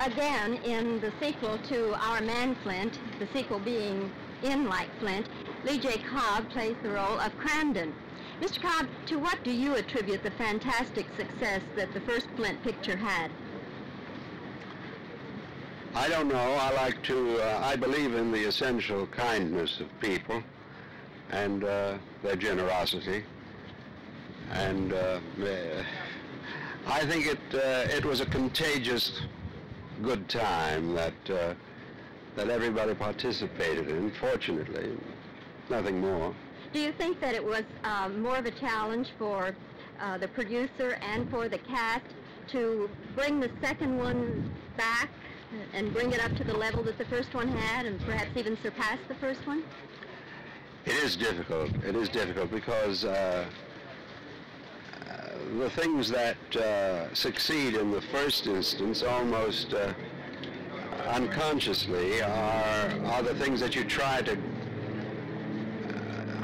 again in the sequel to Our Man Flint, the sequel being In Like Flint, Lee J. Cobb plays the role of Cramden. Mr. Cobb, to what do you attribute the fantastic success that the first Flint picture had? I don't know. I like to, uh, I believe in the essential kindness of people and uh, their generosity. And uh, I think it, uh, it was a contagious good time that, uh, that everybody participated in, fortunately. Nothing more. Do you think that it was um, more of a challenge for uh, the producer and for the cast to bring the second one back and bring it up to the level that the first one had and perhaps even surpass the first one? It is difficult. It is difficult because uh, uh, the things that uh, succeed in the first instance almost uh, unconsciously are, are the things that you try to uh,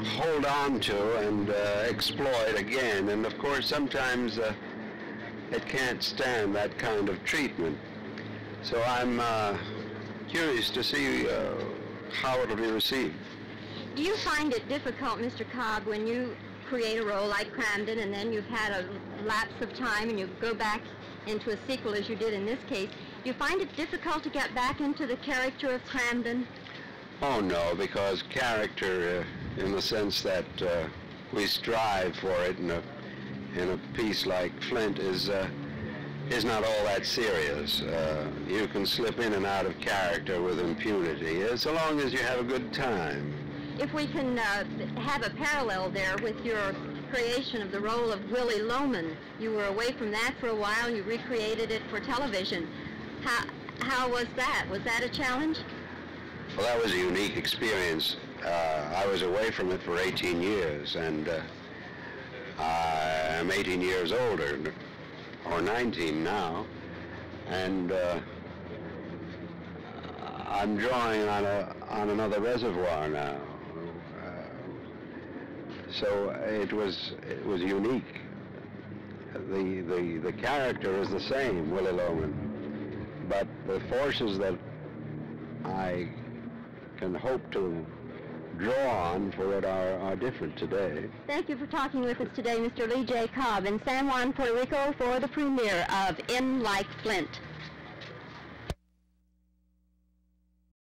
hold on to and uh, exploit again. And of course, sometimes uh, it can't stand that kind of treatment. So I'm curious to see how it'll be received. Do you find it difficult, Mr. Cobb, when you create a role like Cramden and then you've had a lapse of time and you go back into a sequel as you did in this case, do you find it difficult to get back into the character of Cramden? Oh no, because character, uh, in the sense that uh, we strive for it in a in a piece like Flint, is uh, is not all that serious. Uh, you can slip in and out of character with impunity, as long as you have a good time. If we can uh, have a parallel there with your creation of the role of Willy Loman, you were away from that for a while. You recreated it for television. How how was that? Was that a challenge? Well, that was a unique experience. Uh, I was away from it for 18 years, and uh, I'm 18 years older, or 19 now, and uh, I'm drawing on a on another reservoir now. So it was it was unique. The the the character is the same, Willy Loman, but the forces that I can hope to draw on for it are, are different today. Thank you for talking with us today, Mr. Lee J. Cobb in San Juan, Puerto Rico for the premiere of In Like Flint.